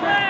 Hey!